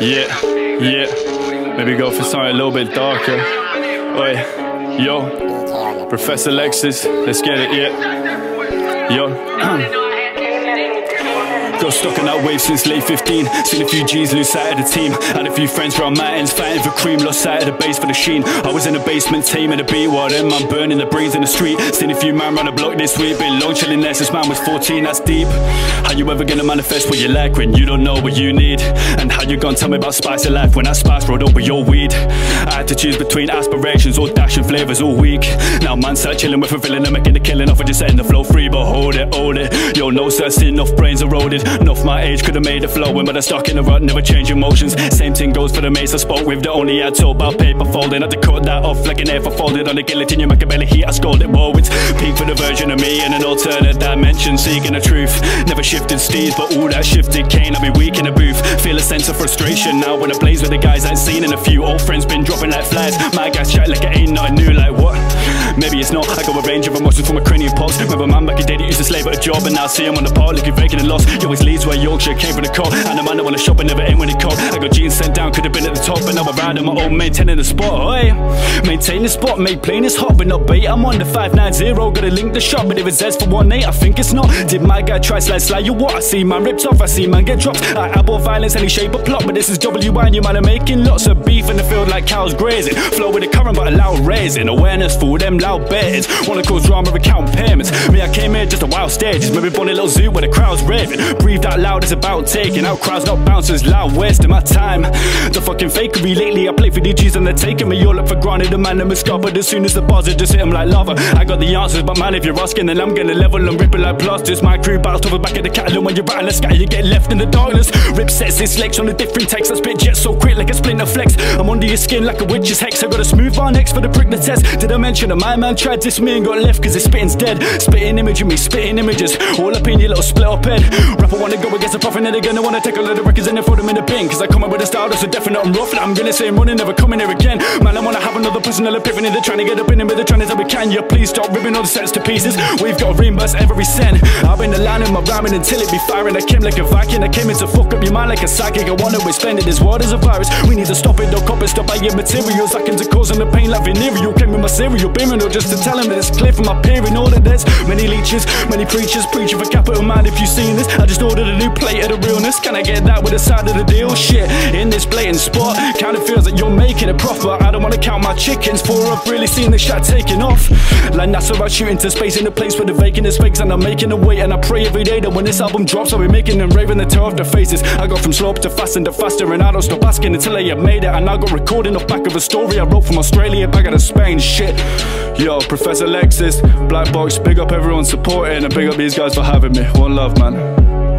Yeah, yeah. Maybe go for something a little bit darker. Oi, yo, Professor Lexis, let's get it, yeah. Yo. Stuck in that wave since late 15. Seen a few G's lose sight of the team. Had a few friends around mountains fighting for cream. Lost sight of the base for the sheen. I was in the basement taming the beat while them man burning the brains in the street. Seen a few man run the block this week. Been long chilling there since man was 14. That's deep. How you ever gonna manifest what you like when you don't know what you need? And how you gonna tell me about spice of life when that spice rolled with your weed? I had to choose between aspirations or dashing flavors all week. Now man start chilling with a villain and making the killing off of just setting the flow free. But hold it, hold it. Yo, no such enough brains eroded. Enough my age could have made it flowing, but I stuck in a rut, never change emotions. Same thing goes for the mates I spoke with, the only I talk about paper folding. Had to cut that off like an for folded on the guillotine. You make a belly heat, I scolded. Whoa, it's peak for the version of me in an alternate dimension, seeking the truth. Never shifted steeds, but all that shifted cane. I'll be weak in the booth. Feel a sense of frustration now when I blaze with the guys I ain't seen in a few. Old friends been dropping like flies. My guys chat like it ain't nothing new, like what? Maybe it's not. I got a range of emotions from a cranium pops. Remember man back in day used to slave at a job, and now I see him on the part looking vacant and lost. He always leads where Yorkshire came from the cold. And the man that wanna shop and never end when it cold. I got jeans sent down, could have been at the top, but now I'm riding my own, maintaining the spot. Oi, maintain the spot, make plain is hot, but not bait. I'm on the 590, gotta link the shot, but if it's Z for 1 8, I think it's not. Did my guy try slide slide you what? I see man ripped off, I see man get dropped. I abhor violence, any shape or plot, but this is WI and you man are making lots of beef in the field like cows grazing. Flow with the current, but a loud raising. Awareness for them loud bears. Wanna cause drama, account payments. Me, I came here just a wild stages. Maybe born a little zoo where the crowd's raving. Breathed out loud, it's about taking out crowds, not bouncers. Loud, wasting my time. The fucking fakery lately, I play for DGs and they're taking me all up for granted. The man, I'm discovered as soon as the buzzer just hit him like lava. I got the answers, but man, if you're asking, then I'm gonna level and rip it like plasters. My crew bounced over back at the cattle. When you're battling the sky, you get left in the darkness. Rip sets his legs on a different text. I spit jet so quick like a splinter flex. I'm under your skin like a witch's hex. I got a smooth on next for the prick the test. Did I mention that my man tried this me and got left cause his spitting's dead? Spitting image of me, spitting images. All up in your little split up head. Rapper wanna go against a prophet and they're gonna wanna take a load of records and then throw them in the bin. Cause I come up with a style that's so definite and rough. And I'm gonna say I'm running, never coming here again. Man, I wanna have another personal epiphany. They're trying to get up in it, but they're trying to say we can. Yeah, please stop ripping all the sets to pieces. We've got to reimburse every cent. I've been aligning my rhyming until it be firing. I came like a Viking. I came in to fuck up your mind like a psychic. I wanna explain it. This world is a virus. We need to stop it. Don't cop it. Stop buying materials. I can causing the pain like venereal. Came with my cereal or just to tell him that it's clear from my peer and all that there's many leeches, many preachers preaching for capital mind. If you've seen this, I just ordered a new plate of the realness. Can I get that with a side of the deal? Shit, in this blatant kinda feels like you're making it profit. I don't wanna count my chickens for I've really seen the shot taking off. Like NASA, I shoot into space in a place where the vacant is fakes, and I'm making a way And I pray every day that when this album drops, I'll be making them raving the tear off their faces. I go from slope to fast and to faster, and I don't stop asking until I have made it. And I got recording the back of a story I wrote from Australia back out of Spain. Shit. Yo, Professor Lexis, Black Box, big up everyone supporting, and big up these guys for having me. One love, man.